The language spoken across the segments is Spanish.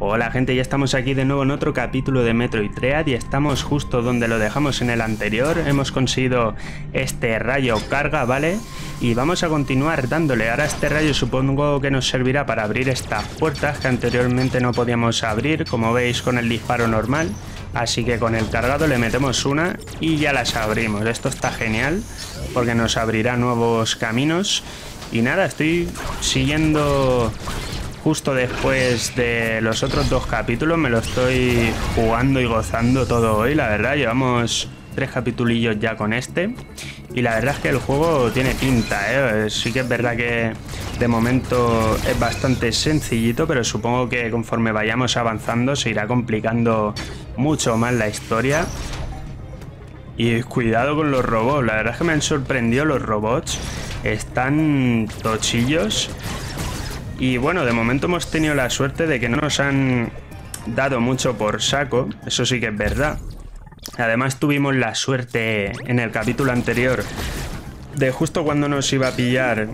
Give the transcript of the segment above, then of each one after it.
Hola gente, ya estamos aquí de nuevo en otro capítulo de Metroid Dread y estamos justo donde lo dejamos en el anterior. Hemos conseguido este rayo carga, ¿vale? Y vamos a continuar dándole. Ahora este rayo supongo que nos servirá para abrir estas puertas que anteriormente no podíamos abrir, como veis con el disparo normal. Así que con el cargado le metemos una y ya las abrimos. Esto está genial porque nos abrirá nuevos caminos. Y nada, estoy siguiendo justo después de los otros dos capítulos. Me lo estoy jugando y gozando todo hoy, la verdad. Llevamos tres capitulillos ya con este. Y la verdad es que el juego tiene pinta, ¿eh? Sí que es verdad que de momento es bastante sencillito, pero supongo que conforme vayamos avanzando se irá complicando mucho más la historia. Y cuidado con los robots, la verdad es que me han sorprendido los robots. Están tochillos y bueno, de momento hemos tenido la suerte de que no nos han dado mucho por saco, eso sí que es verdad. Además tuvimos la suerte en el capítulo anterior de justo cuando nos iba a pillar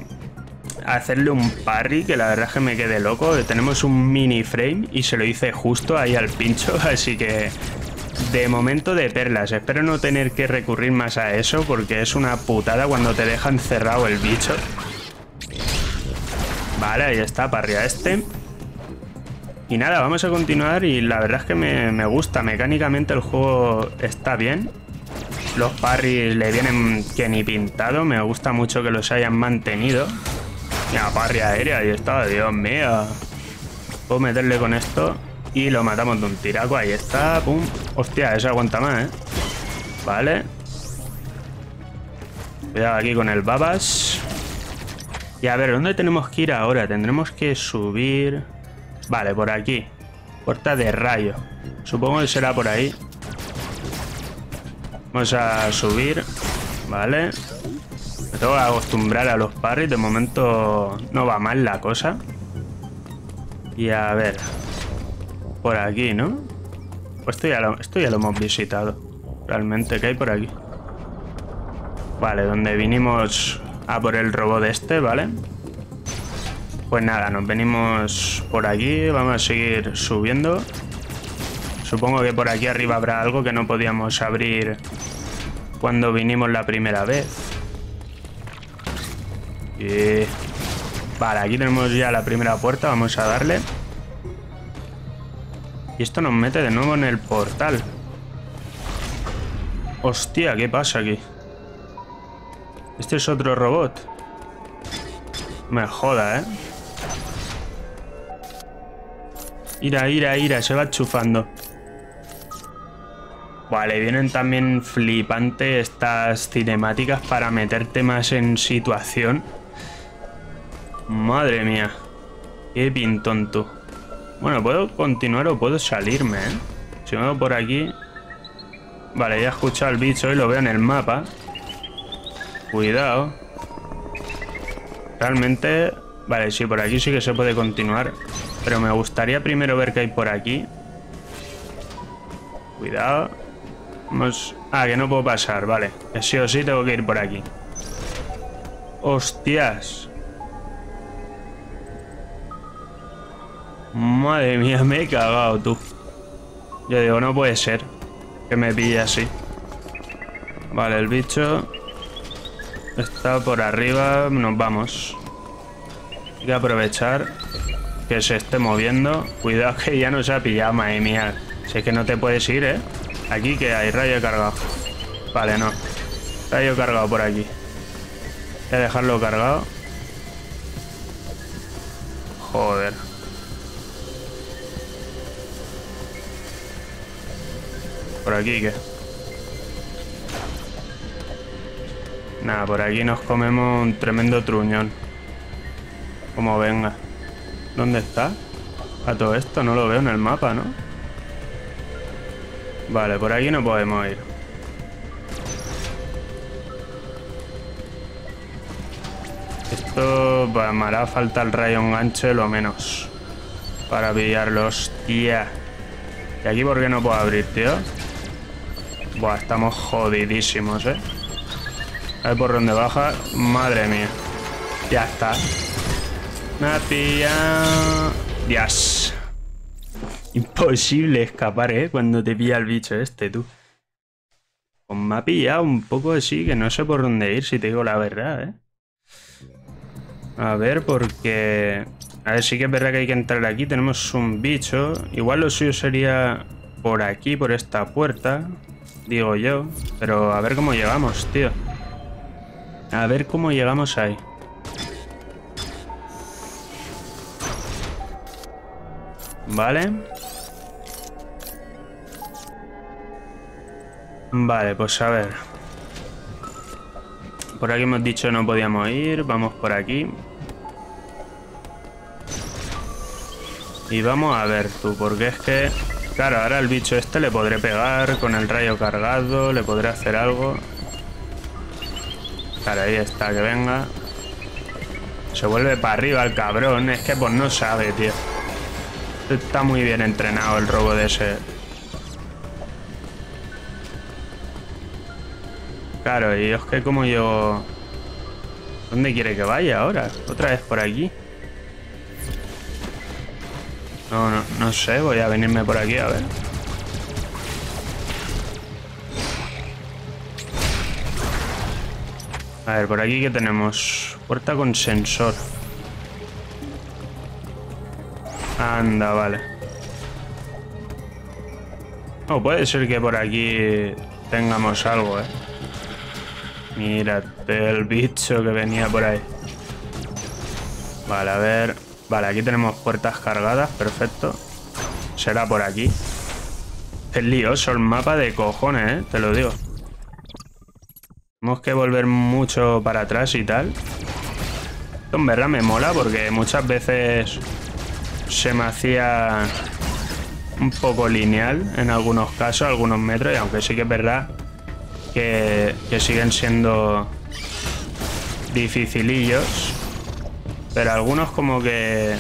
hacerle un parry, que la verdad es que me quedé loco. Tenemos un mini frame y se lo hice justo ahí al pincho, así que de momento de perlas. Espero no tener que recurrir más a eso porque es una putada cuando te dejan cerrado el bicho. Vale, ahí está, parria este. Y nada, vamos a continuar y la verdad es que me, gusta. Mecánicamente el juego está bien. Los parries le vienen que ni pintado. Me gusta mucho que los hayan mantenido. Mira, parria aérea, ahí está, Dios mío. Puedo meterle con esto y lo matamos de un tiraco. Ahí está, pum. Hostia, eso aguanta más, ¿eh? Vale. Cuidado aquí con el babas. Y a ver, ¿dónde tenemos que ir ahora? Tendremos que subir... Vale, por aquí. Puerta de rayo. Supongo que será por ahí. Vamos a subir. Vale. Me tengo que acostumbrar a los parries. De momento no va mal la cosa. Y a ver. Por aquí, ¿no? Pues esto ya lo, esto ya lo hemos visitado. Realmente, ¿qué hay por aquí? Vale, donde vinimos a por el robot este, ¿vale? Pues nada, nos venimos por aquí, vamos a seguir subiendo. Supongo que por aquí arriba habrá algo que no podíamos abrir cuando vinimos la primera vez. Y... Vale, aquí tenemos ya la primera puerta, vamos a darle. Y esto nos mete de nuevo en el portal. Hostia, ¿qué pasa aquí? Este es otro robot. Me joda, ¿eh? Ira, ira, ira, se va chufando. Vale, vienen también flipante estas cinemáticas para meterte más en situación. Madre mía. Qué pintón tú. Bueno, puedo continuar o puedo salirme, ¿eh? Si me voy por aquí... Vale, ya he escuchado al bicho y lo veo en el mapa. Cuidado. Realmente... Vale, sí, por aquí sí que se puede continuar. Pero me gustaría primero ver qué hay por aquí. Cuidado. Vamos... Ah, que no puedo pasar, vale. Sí o sí tengo que ir por aquí. ¡Hostias! Madre mía, me he cagado, tú. Yo digo, no puede ser que me pille así. Vale, el bicho... Está por arriba, nos vamos. Hay que aprovechar que se esté moviendo. Cuidado que ya nos ha pillado, madre mía. Si es que no te puedes ir, ¿eh? Aquí que hay rayo cargado. Vale, no. Rayo cargado por aquí. Voy a dejarlo cargado. Joder. Por aquí, ¿qué? Nada, por aquí nos comemos un tremendo truñón. Como venga. ¿Dónde está? A todo esto no lo veo en el mapa, ¿no? Vale, por aquí no podemos ir. Esto me hará falta el rayo enganche lo menos. Para pillarlos, tía. ¿Y aquí por qué no puedo abrir, tío? Buah, estamos jodidísimos, ¿eh? A ver por dónde baja. Madre mía. Ya está. Me ha pillado... Dios. Imposible escapar, ¿eh? Cuando te pilla el bicho este, tú. Pues me ha pillado un poco así, que no sé por dónde ir, si te digo la verdad, ¿eh? A ver, porque... A ver, sí que es verdad que hay que entrar aquí. Tenemos un bicho. Igual lo suyo sería por aquí, por esta puerta. Digo yo. Pero a ver cómo llegamos, tío. A ver cómo llegamos ahí. Vale. Vale, pues a ver. Por aquí hemos dicho no podíamos ir. Vamos por aquí. Y vamos a ver tú, porque es que... Claro, ahora el bicho este le podré pegar con el rayo cargado, le podré hacer algo. Claro, ahí está, que venga. Se vuelve para arriba el cabrón, es que pues no sabe, tío. Está muy bien entrenado el robo de ese. Claro, y es que como yo... ¿Dónde quiere que vaya ahora? ¿Otra vez por aquí? No, no, no sé, voy a venirme por aquí a ver. A ver, por aquí que tenemos puerta con sensor. Anda, vale. No, puede ser que por aquí tengamos algo, eh. Mírate el bicho que venía por ahí. Vale, a ver. Vale, aquí tenemos puertas cargadas, perfecto. Será por aquí. Es lioso el mapa de cojones, ¿eh? Te lo digo. Tenemos que volver mucho para atrás y tal. Esto en verdad me mola porque muchas veces se me hacía un poco lineal en algunos casos, algunos metros, y aunque sí que es verdad que, siguen siendo dificilillos. Pero algunos como que,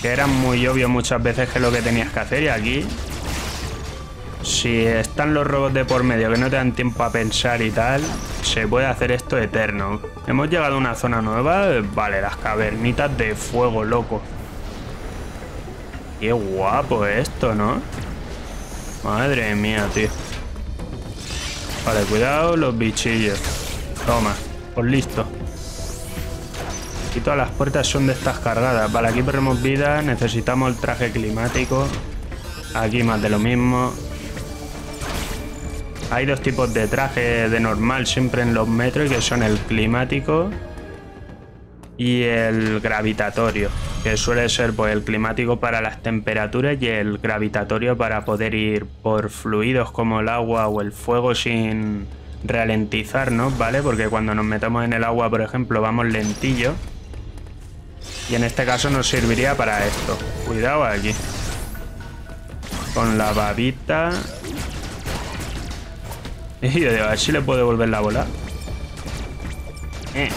que eran muy obvios muchas veces que lo que tenías que hacer. Y aquí, si están los robots de por medio que no te dan tiempo a pensar y tal, se puede hacer esto eterno. Hemos llegado a una zona nueva. Vale, las cavernitas de fuego, loco. Qué guapo esto, ¿no? Madre mía, tío. Vale, cuidado los bichillos. Toma, pues listo. Y todas las puertas son de estas cargadas. Vale, aquí perdemos vida, necesitamos el traje climático. Aquí más de lo mismo. Hay dos tipos de traje de normal siempre en los metros, que son el climático y el gravitatorio, que suele ser pues, el climático para las temperaturas y el gravitatorio para poder ir por fluidos como el agua o el fuego sin ralentizarnos, ¿vale? Porque cuando nos metemos en el agua, por ejemplo, vamos lentillo. Y en este caso nos serviría para esto. Cuidado aquí. Con la babita. Y yo digo, a ver si le puedo volver la bola. Eh.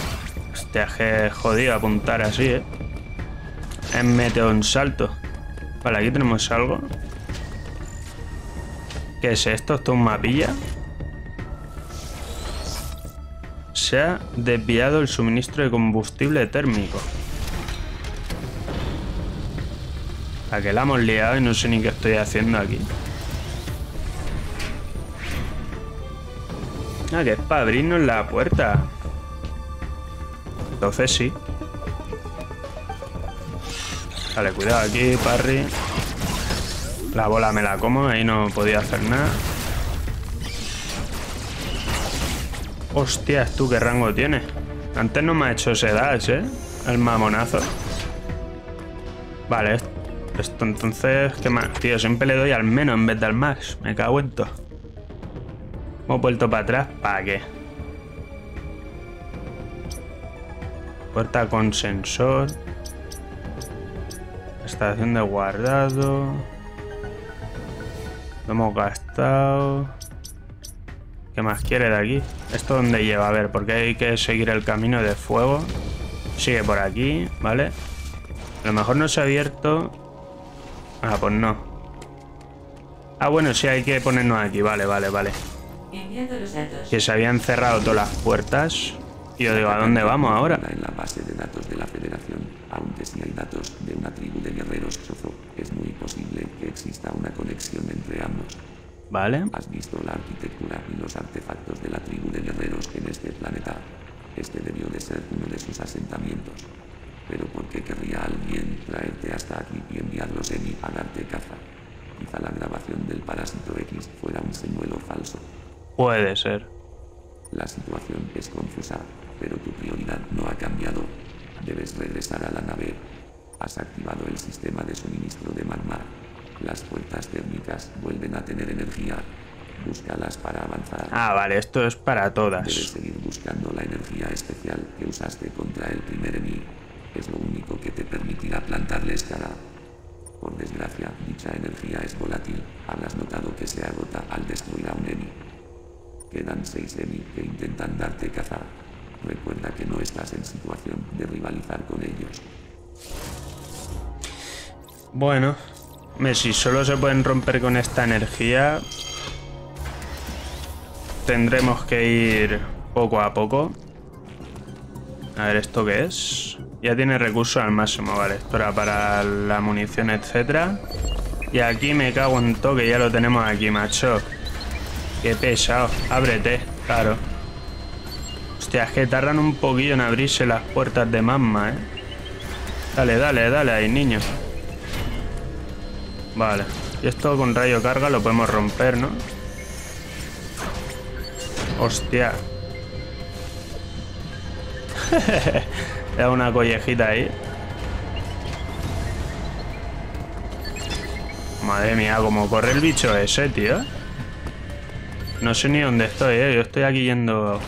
Hostia, que jodido apuntar así, ¿eh? Es meteo un salto. Vale, aquí tenemos algo. ¿Qué es esto? ¿Esto es un mapilla? Se ha desviado el suministro de combustible térmico. A que la hemos liado y no sé ni qué estoy haciendo aquí. Ah, que es para abrirnos la puerta. Entonces sí. Vale, cuidado aquí, Parry. La bola me la como, ahí no podía hacer nada. Hostias, tú qué rango tiene. Antes no me ha hecho ese dash, ¿eh? El mamonazo. Vale, esto entonces... ¿Qué más? Tío, siempre le doy al menos en vez del max. Me cago en todo. Hemos vuelto para atrás. ¿Para qué? Puerta con sensor. Estación de guardado. Lo hemos gastado. ¿Qué más quiere de aquí? ¿Esto dónde lleva? A ver, porque hay que seguir el camino de fuego. Sigue por aquí, ¿vale? A lo mejor no se ha abierto. Ah, pues no. Ah, bueno, sí, hay que ponernos aquí. Vale, vale, vale. Que se habían cerrado todas las puertas. Yo digo, ¿a dónde vamos ahora? En la base de datos de la Federación, aunque si hay datos de una tribu de guerreros Sozo, es muy posible exista una conexión entre ambos. Vale. Has visto la arquitectura y los artefactos de la tribu de guerreros en este planeta. Este debió de ser uno de sus asentamientos. Pero ¿por qué querría alguien traerte hasta aquí y enviarlos en mí a darte caza? Quizá la grabación del parásito X fuera un señuelo falso. Puede ser. La situación es confusa, pero tu prioridad no ha cambiado. Debes regresar a la nave. Has activado el sistema de suministro de magma. Las puertas térmicas vuelven a tener energía. Búscalas para avanzar. Ah, vale, esto es para Debes todas. seguir buscando la energía especial que usaste contra el primer enemigo. Es lo único que te permitirá plantarles cara. Por desgracia, dicha energía es volátil. Habrás notado que se agota al destruir a un enemigo. Quedan seis emi que intentan darte caza. Recuerda que no estás en situación de rivalizar con ellos. Bueno, si solo se pueden romper con esta energía, tendremos que ir poco a poco. A ver, ¿esto qué es? Ya tiene recursos al máximo, vale. Esto era para la munición, etcétera. Y aquí me cago en toque, ya lo tenemos aquí, macho. Qué pesado. Ábrete, claro. Hostia, es que tardan un poquillo en abrirse las puertas de magma, eh. Dale, dale, dale ahí, niño. Vale. Y esto con rayo carga lo podemos romper, ¿no? Hostia. Le da una collejita ahí. Madre mía, cómo corre el bicho ese, tío. No sé ni dónde estoy, ¿eh? Yo estoy aquí yendo...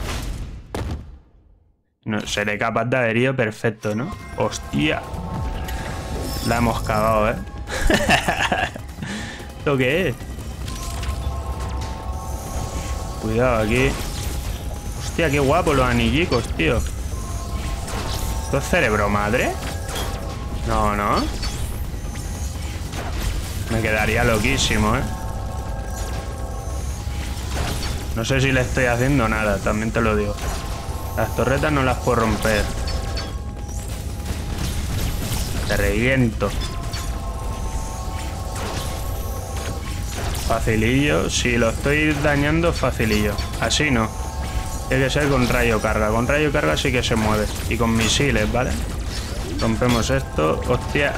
No, seré capaz de haber ido perfecto, ¿no? Hostia. La hemos cagado, ¿eh? ¿Esto qué es? Cuidado aquí. Hostia, qué guapo los anillicos, tío. ¿Esto es cerebro madre? No, no. Me quedaría loquísimo, ¿eh? No sé si le estoy haciendo nada, también te lo digo. Las torretas no las puedo romper. Te reviento. Facilillo. Si lo estoy dañando, facilillo. Así no. Tiene que ser con rayo carga. Con rayo carga sí que se mueve. Y con misiles, ¿vale? Rompemos esto. Hostia.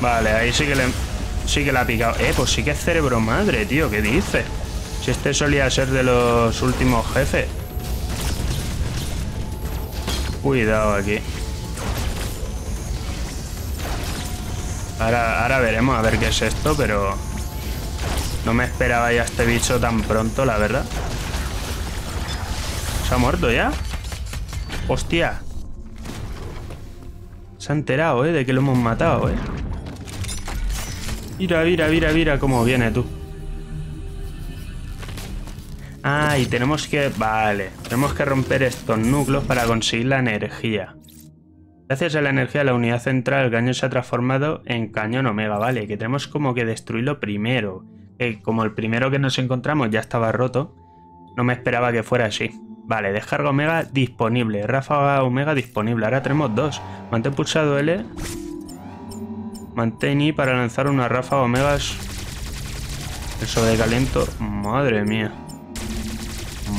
Vale, ahí sí que le... Sí que la ha picado. Eh, pues sí que es cerebro madre, tío. ¿Qué dices? Si este solía ser de los últimos jefes. Cuidado aquí. Ahora, ahora veremos a ver qué es esto, pero... No me esperaba ya este bicho tan pronto, la verdad. ¿Se ha muerto ya? ¡Hostia! Se ha enterado, ¿eh? De que lo hemos matado, ¿eh? Mira, mira, mira, mira cómo viene tú. Ah, y tenemos que... Vale. Tenemos que romper estos núcleos para conseguir la energía. Gracias a la energía de la unidad central, el cañón se ha transformado en cañón omega, ¿vale? Que tenemos como que destruirlo primero. Como el primero que nos encontramos ya estaba roto, no me esperaba que fuera así. Vale, descarga omega disponible. Ráfaga omega disponible. Ahora tenemos dos. Mantén pulsado L. Mantén I para lanzar una ráfaga omegas. El sobrecaliento. Madre mía.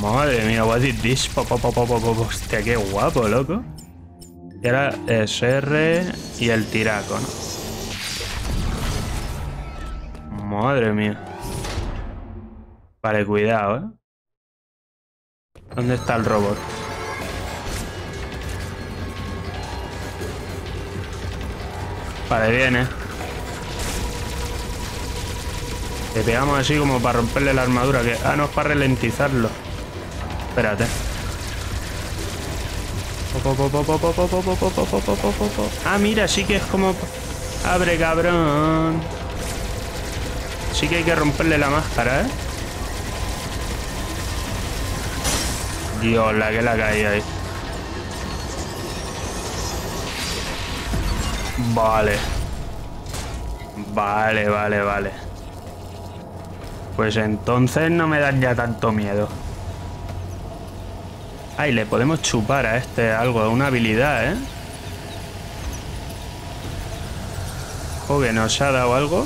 Madre mía, what is this? Po, po, po. Hostia, qué guapo, loco. Y ahora es R y el tiraco, ¿no? Madre mía. Vale, cuidado, ¿eh? ¿Dónde está el robot? Vale, viene. Le pegamos así como para romperle la armadura. Que... Ah, no, es para ralentizarlo. Espérate. Ah, mira, sí que es como... Abre, cabrón. Sí que hay que romperle la máscara, ¿eh? Dios, la que la caí ahí. Vale. Vale, vale, vale. Pues entonces no me dan ya tanto miedo. Ay, le podemos chupar a este algo, una habilidad, ¿eh? Que nos ha dado algo.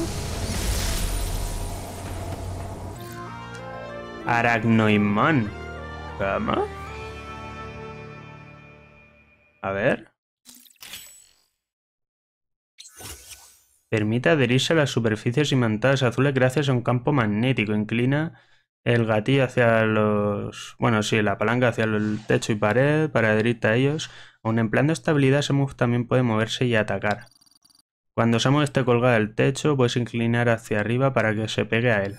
Aracnoimán. ¿Cómo? A ver. Permite adherirse a las superficies imantadas azules gracias a un campo magnético. Inclina el gatillo hacia los... Bueno, sí, la palanca hacia el techo y pared para adherirte a ellos. Aun empleando estabilidad, Samus también puede moverse y atacar. Cuando Samus esté colgada del techo, puedes inclinar hacia arriba para que se pegue a él.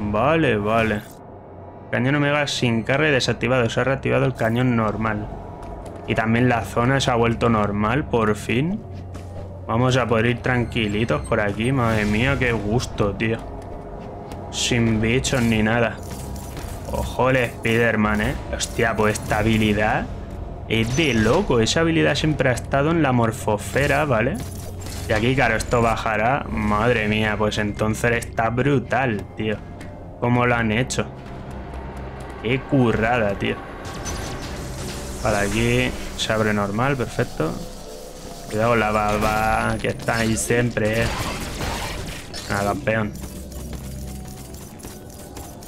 Vale, vale. Cañón Omega sin carga y desactivado. Se ha reactivado el cañón normal. Y también la zona se ha vuelto normal, por fin. Vamos a poder ir tranquilitos por aquí. Madre mía, qué gusto, tío. Sin bichos ni nada. Ojo el Spiderman, ¿eh? Hostia, pues esta habilidad es de loco. Esa habilidad siempre ha estado en la morfosfera, ¿vale? Y aquí, claro, esto bajará. Madre mía, pues entonces está brutal, tío. ¿Cómo lo han hecho? Qué currada, tío. Para aquí se abre normal, perfecto. Cuidado la baba, que está ahí siempre. Ah, campeón.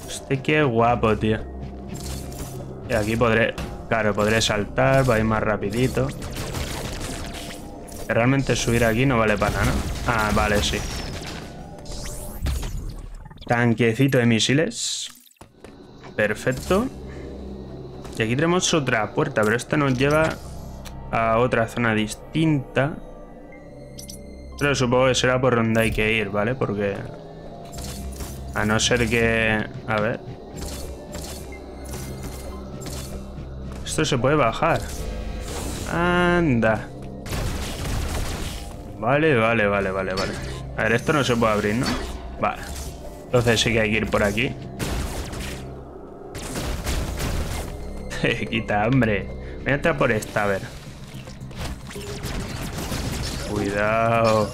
Este qué guapo, tío. Y aquí podré... Claro, podré saltar para ir más rapidito. Realmente subir aquí no vale para nada, ¿no? Ah, vale, sí. Tanquecito de misiles. Perfecto. Y aquí tenemos otra puerta, pero esta nos lleva a otra zona distinta. Pero supongo que será por donde hay que ir, ¿vale? Porque... A no ser que... A ver... Esto se puede bajar. Anda. Vale, vale, vale, vale, vale. A ver, esto no se puede abrir, ¿no? Vale. Entonces sí que hay que ir por aquí. Quita hambre. Voy a entrar por esta, a ver. Cuidado.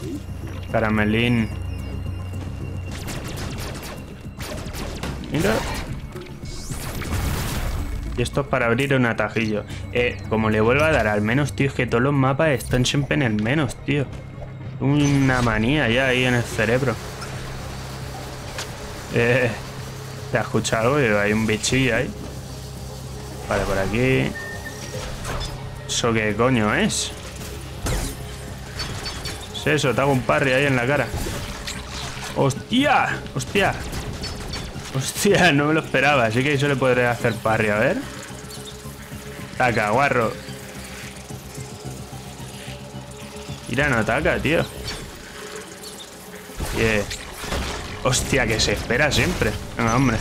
Caramelín. Mira. Y esto es para abrir un atajillo. Eh, como le vuelvo a dar al menos, tío, es que todos los mapas están siempre en el menos, tío. Una manía ya ahí en el cerebro. Eh, ¿Te has escuchado algo? Hay un bichillo ahí. Vale, por aquí. ¿Eso qué coño es? ¿Es eso? Te hago un parry ahí en la cara. ¡Hostia! ¡Hostia! Hostia, no me lo esperaba. Así que eso le podré hacer parry, a ver. Taca, guarro. Mira, no ataca, tío. Hostia, que se espera siempre. Venga, hombre.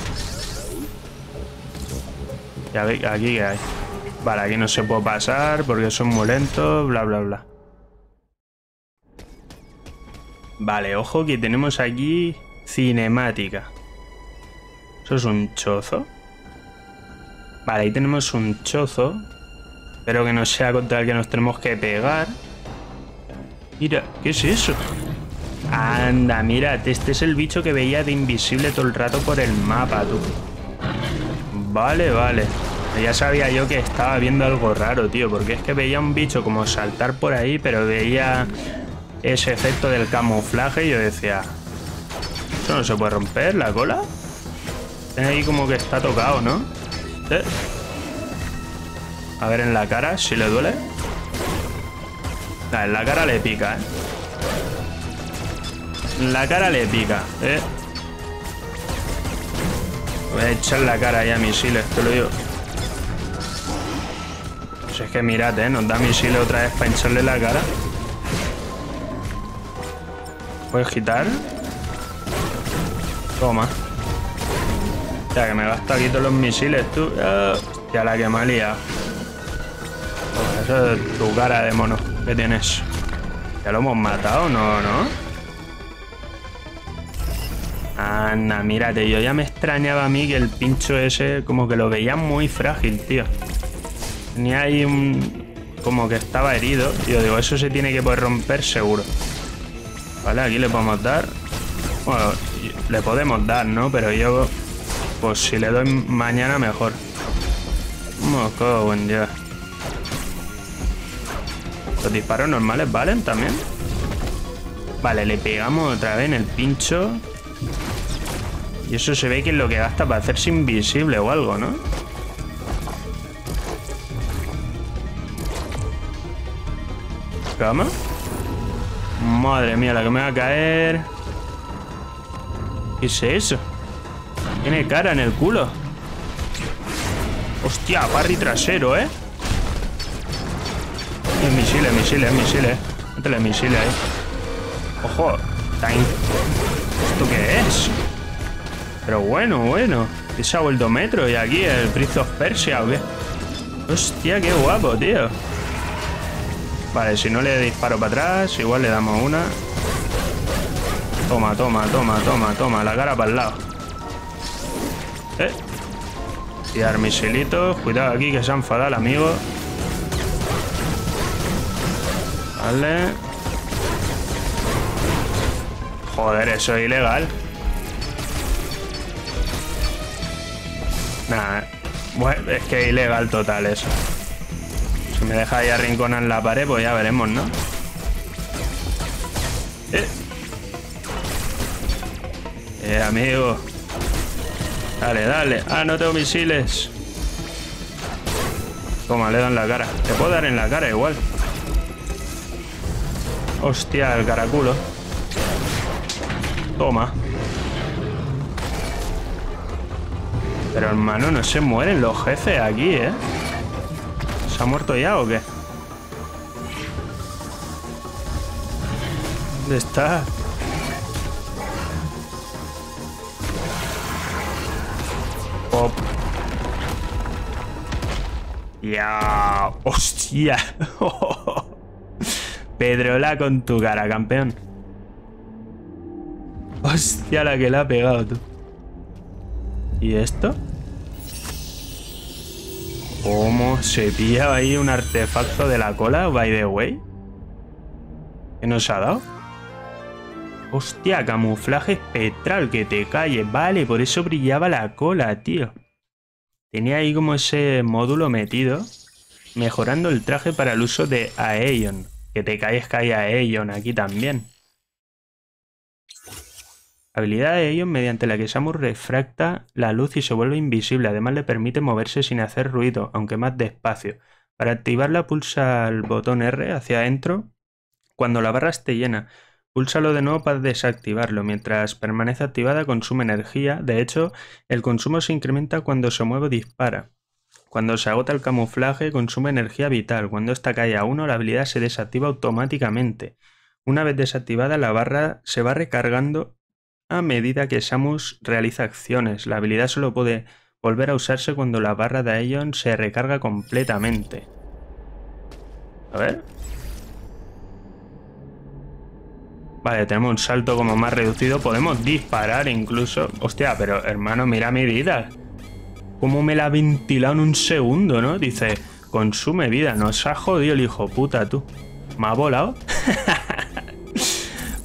Ya veis, aquí que hay. Vale, aquí no se puede pasar porque son muy lentos, bla, bla, bla. Vale, ojo que tenemos aquí cinemática. ¿Eso es un chozo? Vale, ahí tenemos un chozo. Espero que no sea contra el que nos tenemos que pegar. Mira, ¿qué es eso? Anda, mira, este es el bicho que veía de invisible todo el rato por el mapa, tú. Vale, vale. Ya sabía yo que estaba viendo algo raro, tío, porque es que veía un bicho como saltar por ahí, pero veía ese efecto del camuflaje yo decía... ¿Eso no se puede romper, la cola? Tiene ahí como que está tocado, ¿no? ¿Eh? A ver en la cara, si le duele. en la cara le pica, ¿eh? En la cara le pica, ¿eh? Voy a echar la cara ya misiles, te lo digo. Pues es que mirad, ¿eh? Nos da misiles otra vez para hincharle la cara. ¿Puedes quitar? Toma. Ya que me gasto aquí todos los misiles, tú. hostia, la que me ha eso es tu cara de mono que tienes. ¿Ya lo hemos matado? No, ¿no? Anda, mírate, yo ya me extrañaba a mí que el pincho ese como que lo veía muy frágil, tío. Tenía ahí un... como que estaba herido. Yo digo, eso se tiene que poder romper seguro. Vale, aquí le podemos dar. Bueno, le podemos dar, ¿no? Pero yo... Pues si le doy mañana mejor. Moco, buen día. ¿Los disparos normales valen también? Vale, le pegamos otra vez en el pincho. Y eso se ve que es lo que gasta para hacerse invisible o algo, ¿no? ¿Cama? Madre mía, la que me va a caer. ¿Qué es eso? Tiene cara en el culo. Hostia, parry trasero, ¿eh? Es misiles, misiles, misiles. Métele misiles ahí. Ojo. ¿Esto qué es? Pero bueno, bueno. ¿Qué se ha vuelto metro? ¿Y aquí el Prince of Persia o qué? Hostia, qué guapo, tío. Vale, si no le disparo para atrás, igual le damos una. Toma, toma, toma, toma, toma. La cara para el lado. Eh. Tirar misilitos. Cuidado aquí que se ha enfadado el amigo. Vale. Joder, eso es ilegal. Nah, bueno, es que es ilegal total eso. Si me deja ahí arrinconar en la pared, pues ya veremos, ¿no? Eh. Eh, amigo. Dale, dale. Ah, no tengo misiles. Toma, le dan la cara. Te puedo dar en la cara igual. Hostia, el caraculo. Toma. Pero hermano, no se mueren los jefes aquí, ¿eh? ¿Se ha muerto ya o qué? ¿Dónde está? Pop. Ya. ¡Hostia! Pedrola con tu cara, campeón. Hostia, la que le ha pegado tú. ¿Y esto? ¿Cómo se pilla ahí un artefacto de la cola, by the way? ¿Qué nos ha dado? Hostia, camuflaje espectral, que te calle. Vale, por eso brillaba la cola, tío. Tenía ahí como ese módulo metido, mejorando el traje para el uso de Aeon. Que te calles, cae Aeon aquí también. Habilidad de ellos mediante la que Samus refracta la luz y se vuelve invisible. Además le permite moverse sin hacer ruido, aunque más despacio. Para activarla pulsa el botón R hacia adentro cuando la barra esté llena. Púlsalo de nuevo para desactivarlo. Mientras permanece activada consume energía. De hecho, el consumo se incrementa cuando se mueve o dispara. Cuando se agota el camuflaje consume energía vital. Cuando esta cae a 1 la habilidad se desactiva automáticamente. Una vez desactivada la barra se va recargando a medida que Samus realiza acciones. La habilidad solo puede volver a usarse cuando la barra de Aeon se recarga completamente. A ver. Vale, tenemos un salto como más reducido. Podemos disparar incluso. Hostia, pero hermano, mira mi vida. Cómo me la ha ventilado en un segundo, ¿no? Dice, consume vida. Nos ha jodido el hijo puta, tú. ¿Me ha volado?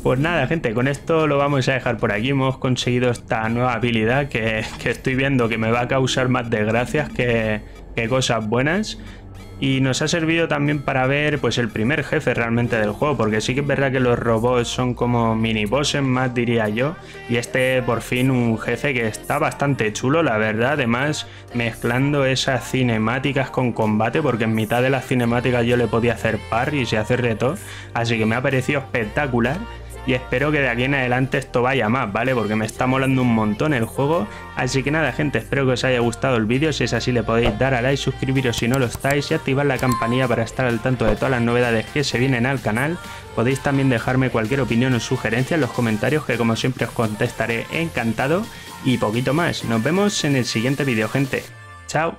Pues nada, gente, con esto lo vamos a dejar por aquí. Hemos conseguido esta nueva habilidad que, estoy viendo que me va a causar más desgracias que, cosas buenas. Y nos ha servido también para ver pues el primer jefe realmente del juego, porque sí que es verdad que los robots son como mini bosses más diría yo, y este por fin un jefe que está bastante chulo, la verdad, además mezclando esas cinemáticas con combate, porque en mitad de las cinemáticas yo le podía hacer parries y hacer de todo, así que me ha parecido espectacular y espero que de aquí en adelante esto vaya más, ¿vale? Porque me está molando un montón el juego. Así que nada, gente, espero que os haya gustado el vídeo. Si es así, le podéis dar a like, suscribiros si no lo estáis y activar la campanilla para estar al tanto de todas las novedades que se vienen al canal. Podéis también dejarme cualquier opinión o sugerencia en los comentarios que como siempre os contestaré encantado. Y poquito más. Nos vemos en el siguiente vídeo, gente. Chao.